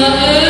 Oh.